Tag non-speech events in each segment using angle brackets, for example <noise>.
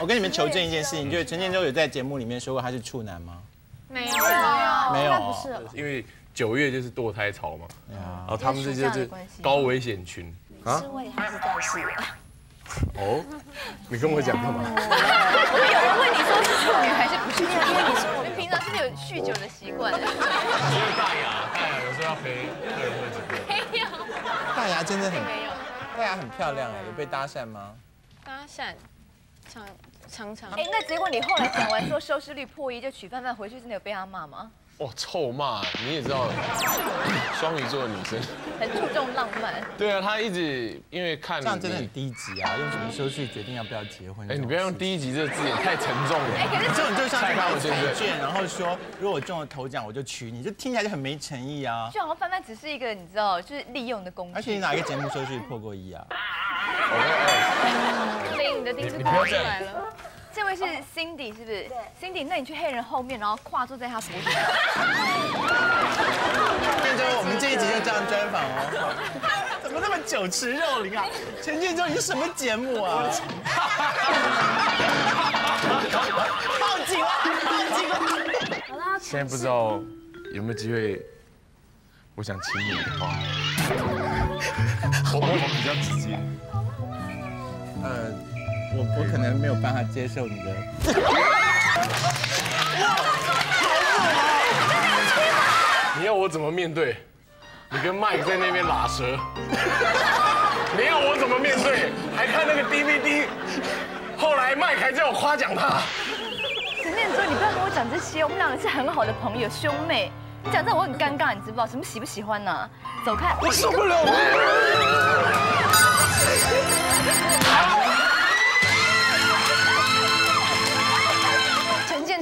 我跟你们求证一件事情，就是陈建州有在节目里面说过他是处男吗？没有，没有，不是因为九月就是堕胎潮嘛，然后他们这就是高危险群啊，是为他是在世。哦，你跟我讲干嘛？<laughs> 我们有人问你说是处女还是不是处女？你平常是不是有酗酒的习惯？所以大牙，大牙有时候要陪客人喝几杯。没有，大牙真的很没有。大牙很漂亮哎，有被搭讪吗？搭讪，常常常。哎，那结果你后来讲完说收视率破亿就娶范范回去，真的有被他骂吗？哇，臭骂！你也知道，双鱼座的女生很注重浪漫。对啊，她一直因为看这样真的很低级啊！用什么收视决定要不要结婚？哎，你不要用低级这个字眼，太沉重了。哎，可是这种就像是发彩券，然后说如果我中了头奖我就娶你，就听起来就很没诚意啊！就好像范范只是一个你知道，就是利用的工具。而且你哪一个节目收视破过亿啊？你的第一次跑出来了。这位是 Cindy 是不是？Cindy，那你去黑人后面，然后跨坐在他脖子上。建州，我们这一集就这样专访哦。怎么那么酒池肉林啊？陈建州，你是什么节目啊？报警了！报警了！好啦，现在不知道有没有机会，我想亲你的话，我我比较直接。呃。我我可能没有办法接受你的。<laughs> 你要我怎么面对？你跟 Mike 在那边拉舌。<laughs> 你要我怎么面对？还看那个 DVD。后来麦克还叫我夸奖他。陈念舟，你不要跟我讲这些，我们两个是很好的朋友兄妹。你讲这我很尴尬，你知不知道？什么喜不喜欢呢？走开！我受不了。<laughs>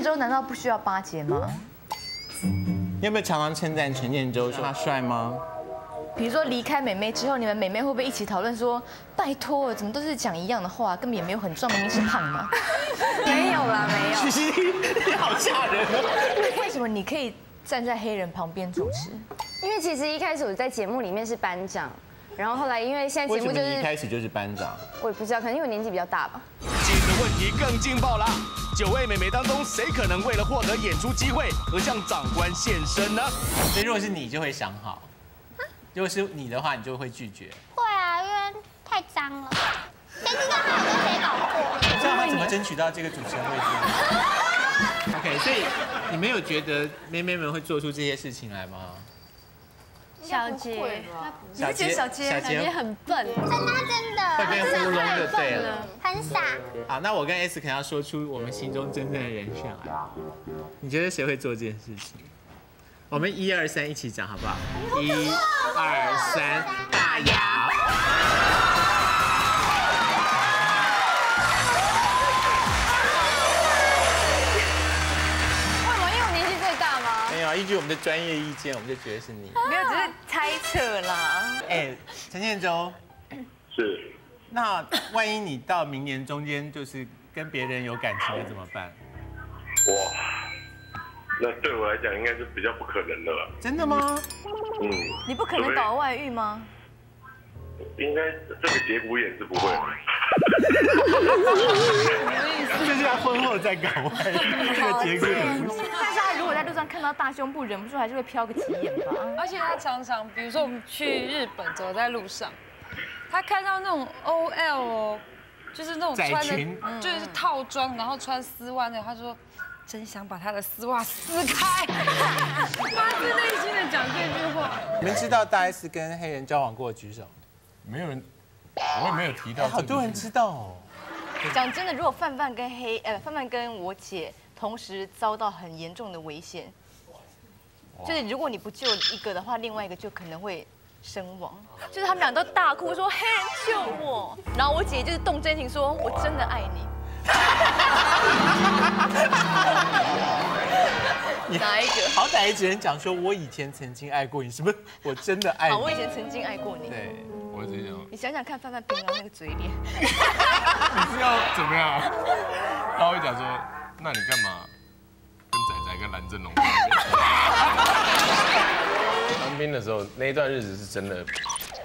周难道不需要巴结吗？你有没有常常称赞陈建州说他帅吗？比如说离开美妹之后，你们美妹会不会一起讨论说，拜托，怎么都是讲一样的话，根本也没有很壮，明明是胖嘛？<laughs> 没有啦，没有。你好吓人。<laughs> 为什么你可以站在黑人旁边主持？因为其实一开始我在节目里面是班长，然后后来因为现在节目就是一开始就是班长，我也不知道，可能因为年纪比较大吧。接着问题更劲爆啦。九位美眉当中，谁可能为了获得演出机会而向长官献身呢？所以如果是你，就会想好；如果是你的话，你就会拒绝。会啊，因为太脏了。谁知道他有跟谁搞过？知道他怎么争取到这个主持人位置？<laughs> OK，所以你没有觉得妹妹们会做出这些事情来吗？小杰，小杰，小杰，小杰很笨，真的真的，会变乌龙就对了，很傻。好，那我跟 S 可能要说出我们心中真正的人选来。你觉得谁会做这件事情？我们一二三一起讲好不好？一、二、三，大牙。据我们的专业意见，我们就觉得是你，没有，只是猜测啦。哎，陈建州，是。那万一你到明年中间就是跟别人有感情了怎么办？哇，那对我来讲应该是比较不可能的了。真的吗？嗯。你不可能搞外遇吗？应该这个节骨眼是不会。<laughs> 就是要婚后再搞外遇，这个节骨眼不行。在路上看到大胸部，忍不住还是会飘个几眼吧。而且他常常，比如说我们去日本，走在路上，他看到那种 OL 哦，就是那种穿的，就是套装，然后穿丝袜那，他说真想把他的丝袜撕开，发自内心的讲这句话。你们知道大 S 跟黑人交往过举手？没有人，我也没有提到。好多人知道哦。讲真的，如果范范跟黑，呃，范范跟我姐。同时遭到很严重的危险，就是如果你不救一个的话，另外一个就可能会身亡。就是他们俩都大哭说：“黑人救我！”然后我姐就是动真情说：“我真的爱你。<laughs> ”哪一个？好歹也只能讲说：“我以前曾经爱过你。”什么？我真的爱你。我以前曾经爱过你。对，我这样。你想想看，范范平常那个嘴脸。<laughs> 你是要怎么样？<laughs> 他会讲说。那你干嘛跟仔仔跟蓝正龙？当兵的时候那一段日子是真的，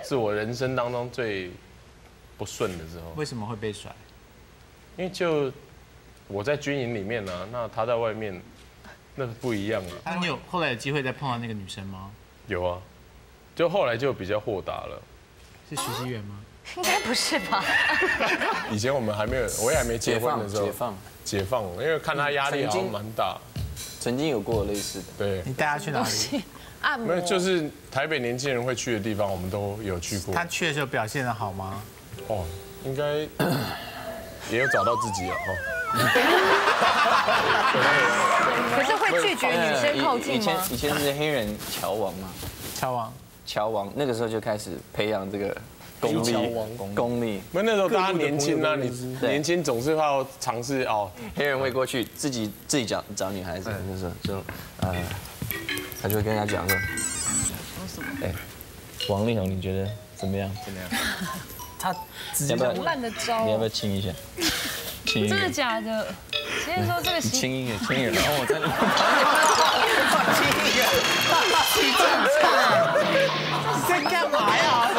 是我人生当中最不顺的时候。为什么会被甩？因为就我在军营里面呢，那他在外面，那是不一样啊。那你有后来有机会再碰到那个女生吗？有啊，就后来就比较豁达了。是徐熙媛吗？<laughs> 应该不是吧？<laughs> 以前我们还没有，我也还没结解放婚的时候，解放，解放，因为看他压力好像蛮大。曾经有过类似的。对，你带他去哪里？<laughs> 按摩没有，就是台北年轻人会去的地方，我们都有去过。他去的时候表现的好吗？哦，应该也有找到自己了哦。可是会拒绝女生靠近以前？以前是黑人乔王嘛，乔王，乔王那个时候就开始培养这个功力，功力。那那时候大家年轻啊，你年轻总是要尝试哦。黑人会过去自己自己找找女孩子，那时候就呃，他就会跟人家讲说，哎，王力宏你觉得怎么样？怎么样？<laughs> 他直接要不要烂的招你要不要亲一下？亲真的，假的？今天说这个习亲一个，亲一个，然后我在那。<laughs> <laughs> 在干嘛呀？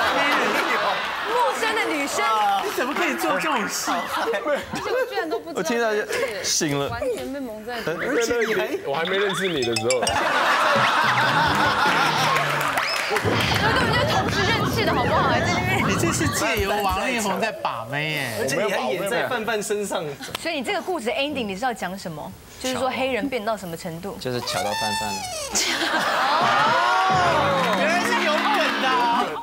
陌生的女生，你怎么可以做这种事？这个居然都不知道，我听到就醒了完全被蒙在鼓。而且你还我还没认识你的时候，我根本就是同时认识的好不好？在那边，你这是借由王力宏在把妹耶。而且你还演在范范身上，所以你这个故事的 ending 你是要讲什么？就是说黑人变到什么程度？就是巧到范范了。<laughs> <laughs>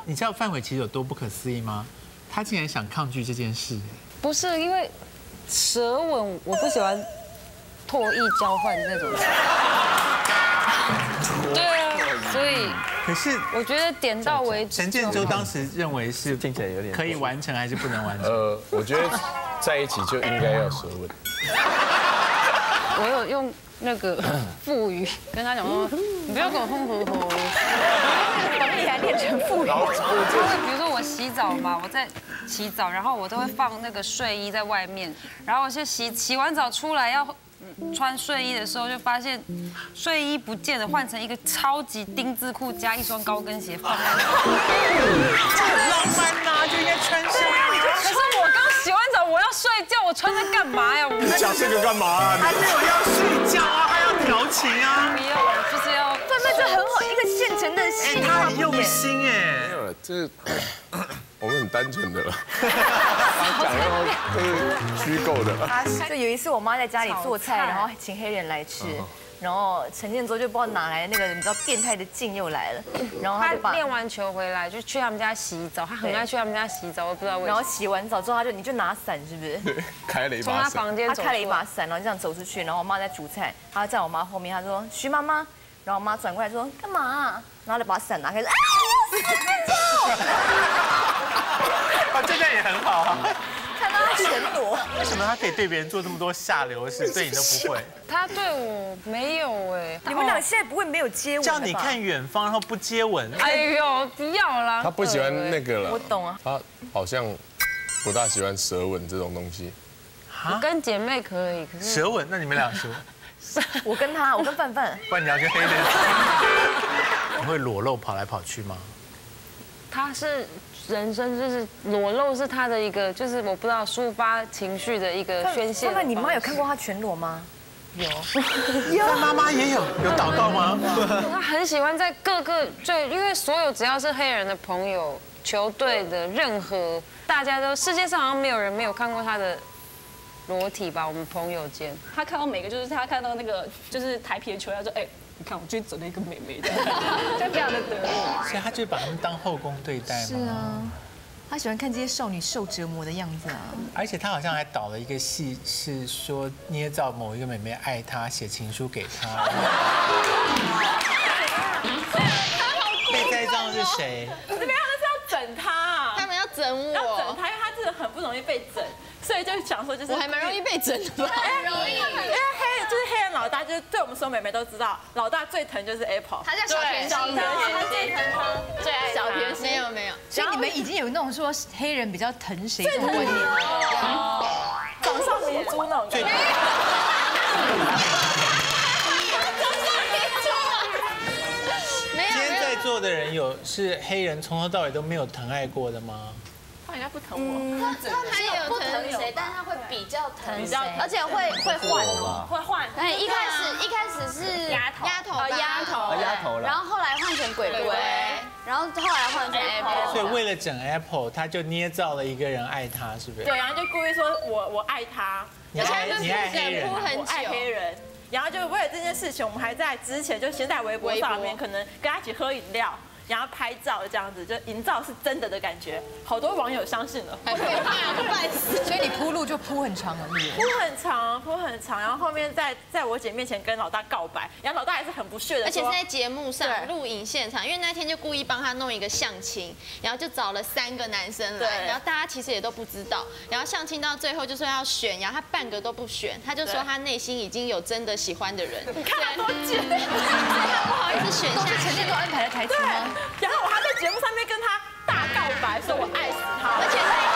你知道范伟其实有多不可思议吗？他竟然想抗拒这件事。不是因为舌吻，我不喜欢唾液交换那种。<laughs> 对啊，所以可是我觉得点到为止。陈建州当时认为是听起来有点可以完成还是不能完成？呃，我觉得在一起就应该要舌吻。我有用那个 <laughs> 腹语跟他讲说，你不要跟我哼哼哼。把你还练成妇女，他会比如说我洗澡嘛，我在洗澡，然后我都会放那个睡衣在外面，然后我就洗洗完澡出来要穿睡衣的时候，就发现睡衣不见了，换成一个超级丁字裤加一双高跟鞋放在那。<laughs> 浪漫呐，就应该穿上。可是我刚洗完澡，我要睡觉，我穿它干嘛呀？我不讲这个干嘛啊？他就要睡觉啊，还要调情啊，没有就是要。对，那就很好，一个现成的戏他很用心哎没哎。有了，这我们很单纯的了。<laughs> 讲到就是虚构的了。就有一次我妈在家里做菜，然后请黑人来吃，然后陈建州就不知道哪来的那个你知道变态的劲又来了，然后他他就把。练完球回来就去他们家洗澡，他很爱去他们家洗澡，我不知道为什么然后。洗完澡之后，他就你就拿伞是不是？开了一把伞，他房间他，开了一把伞，然后就这样走出去，然后我妈在煮菜，他在我妈后面，他说徐妈妈，然后我妈转过来说干嘛啊、然后就把伞拿开，说啊，啊，<laughs> 这段也很好啊。看到他全裸，为什么他可以对别人做这么多下流的事，对你都不会？他对我没有哎，你们俩现在不会没有接吻叫你看远方，然后不接吻，哎呦，不要啦！他不喜欢那个了。我懂啊，他好像不大喜欢舌吻这种东西。我跟姐妹可以，可是舌吻，那你们俩说，<laughs> 我跟他，我跟范范，不然你要跟黑人。<laughs> 你会裸露跑来跑去吗？他是人生就是裸露是他的一个，就是我不知道抒发情绪的一个宣泄的方式。范范，你妈有看过他全裸吗？有 <laughs> 他妈妈也有有祷告吗？<laughs> 他很喜欢在各个就因为所有只要是黑人的朋友、球队的任何，大家都世界上好像没有人没有看过他的裸体吧？我们朋友间，他看到每个就是他看到那个就是台皮的球员，他说哎，你看我最近整了一个美眉的，就非常的得意。所以他就把他们当后宫对待是？啊，他喜欢看这些少女受折磨的样子啊。而且他好像还导了一个戏，是说捏造某一个妹妹爱他，写情书给他。<laughs> 被栽赃的是谁？这边他们是要整他啊，他们要整我要整我，他，因为他真的很不容易被整，所以就想说就是我还蛮容易被整的吧？很容易，因为黑就是黑人老大，就是对我们所有妹妹都知道，老大最疼就是 Apple，他叫小甜心，小甜心，他最疼他，最爱小甜心。没有没有，所以你们已经有那种说黑人比较疼谁这种观念。<laughs> 掌上明珠那种感觉。没有。今天在座的人有是黑人从头到尾都没有疼爱过的吗？好人家不疼我。他他没有不疼谁，但是他会比较疼谁，而且会会换哦。会换。哎，一开始一开始是丫头。丫头吧。丫头，丫头了。然后后来换成鬼鬼，然后后来换成 Apple。所以为了整 Apple，他就捏造了一个人爱他，是不是？对，然后就故意说我我爱他，你爱你爱黑人。啊，我爱黑人。然后就为了这件事情，我们还在之前就先在微博。上面，可能跟他一起喝饮料，然后拍照这样子，就营造是真的的感觉。好多网友相信了。所以你铺路就铺很长了，是不是？铺很长，铺很长，然后后面在在我姐面前跟老大告白，然后老大也是很不屑的，而且是在节目上录影现场，因为那天就故意帮他弄一个相亲，然后就找了三个男生来，对然后大家其实也都不知道，然后相亲到最后就说要选，然后他半个都不选，他就说他内心已经有真的喜欢的人，你看他多贱，所以他不好意思选下都是陈建都安排了台词吗？跟他大告白，说我爱死他，而且他